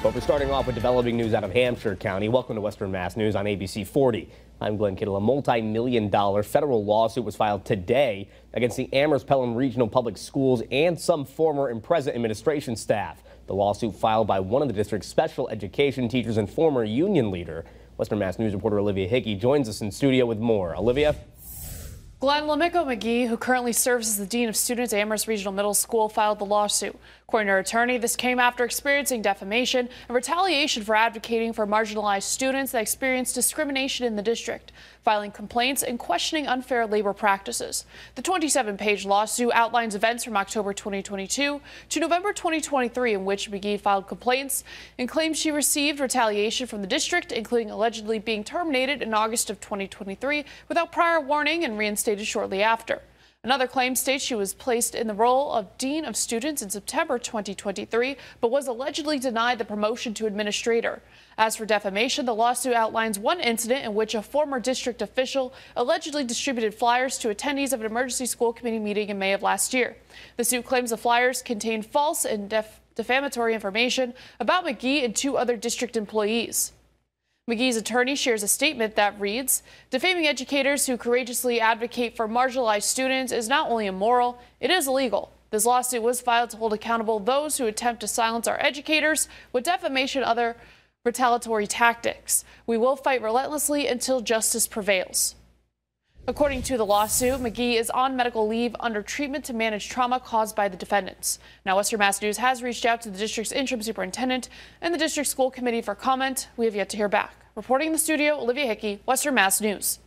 But we're starting off with developing news out of Hampshire County. Welcome to Western Mass News on ABC 40. I'm Glenn Kittle. A multi-million dollar federal lawsuit was filed today against the Amherst Pelham Regional Public Schools and some former and present administration staff. The lawsuit filed by one of the district's special education teachers and former union leader. Western Mass News reporter Olivia Hickey joins us in studio with more. Olivia? Glenn Lamico McGee, who currently serves as the Dean of Students at Amherst Regional Middle School, filed the lawsuit. According to her attorney, this came after experiencing defamation and retaliation for advocating for marginalized students that experienced discrimination in the district, filing complaints and questioning unfair labor practices. The 27-page lawsuit outlines events from October 2022 to November 2023 in which McGee filed complaints and claims she received retaliation from the district, including allegedly being terminated in August of 2023 without prior warning and reinstated reinstated shortly after. Another claim states she was placed in the role of Dean of Students in September 2023, but was allegedly denied the promotion to administrator. As for defamation, the lawsuit outlines one incident in which a former district official allegedly distributed flyers to attendees of an emergency school committee meeting in May of last year. The suit claims the flyers contained false and def defamatory information about McGee and two other district employees. McGee's attorney shares a statement that reads, defaming educators who courageously advocate for marginalized students is not only immoral, it is illegal. This lawsuit was filed to hold accountable those who attempt to silence our educators with defamation other retaliatory tactics. We will fight relentlessly until justice prevails. According to the lawsuit, McGee is on medical leave under treatment to manage trauma caused by the defendants. Now, Western Mass News has reached out to the district's interim superintendent and the district school committee for comment. We have yet to hear back. Reporting in the studio, Olivia Hickey, Western Mass News.